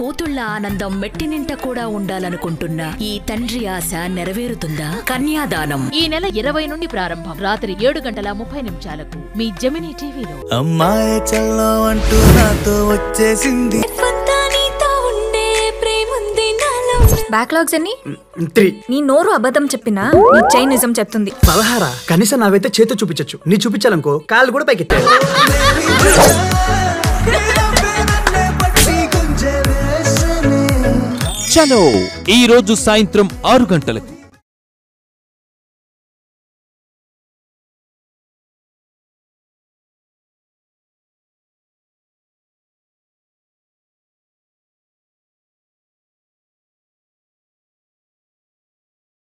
కూతుళ్ళ ఆనందం మెట్టినింట కూడా ఉండాలనుకుంటున్న ఈ తండ్రి ఆశ నెరవేరుతుందా? కన్యాదానం. ఈ నెల ఇరవై నుండి ప్రారంభం. రాత్రి ఏడు గంటల ముప్పై నిమిషాలకు మీ జమినీ టీవీలో. అమ్మాయి చల్లో అంటూ నాతో వచ్చేసింది. బ్యాక్లాగ్స్ ఎన్ని? త్రీ. నీ నోరు అబద్ధం చెప్పినా నీ నిజం చెప్తుంది. పదహారా? కనీసం నావైతే చేతి చూపించచ్చు. నీ చూపించాలనుకో కాళ్ళు కూడా పైకి చలో ఈ రోజు సాయంత్రం ఆరు గంటలకు.